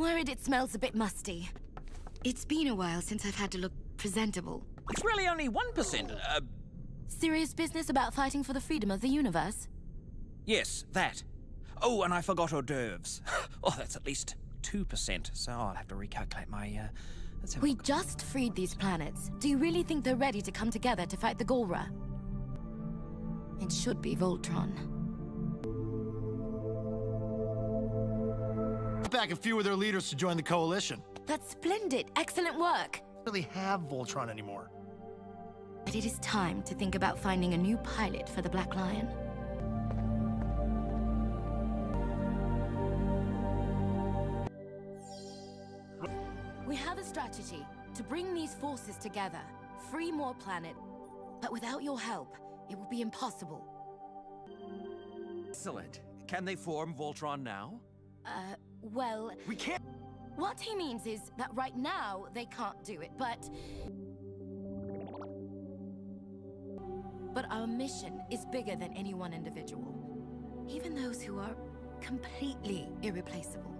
worried it smells a bit musty. It's been a while since I've had to look presentable. It's really only 1%. Uh, Serious business about fighting for the freedom of the universe? yes, that. Oh, and I forgot hors d'oeuvres. Oh, that's at least 2%, so I'll have to recalculate my, uh... Let's have a We just freed these planets. Do you really think they're ready to come together to fight the Galra? It should be Voltron. Back a few of their leaders to join the coalition. That's splendid. Excellent work. Really have Voltron anymore. But it is time to think about finding a new pilot for the Black Lion. We have a strategy to bring these forces together, free more planet. But without your help, it will be impossible. Excellent. Can they form Voltron now? Uh, well, We can't. what he means is that right now they can't do it, but. But our mission is bigger than any one individual. Even those who are completely irreplaceable.